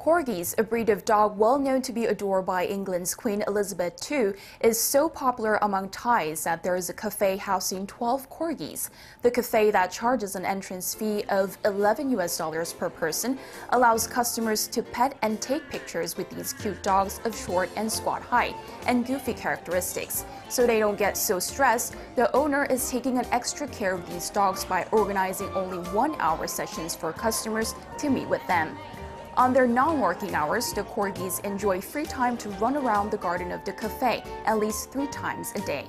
Corgis, a breed of dog well known to be adored by England's Queen Elizabeth II, is so popular among Thais that there is a cafe housing 12 corgis. The cafe that charges an entrance fee of 11 US dollars per person allows customers to pet and take pictures with these cute dogs of short and squat height and goofy characteristics. So they don't get so stressed, the owner is taking an extra care of these dogs by organizing only one hour sessions for customers to meet with them. On their non-working hours, the corgis enjoy free time to run around the garden of the cafe at least three times a day.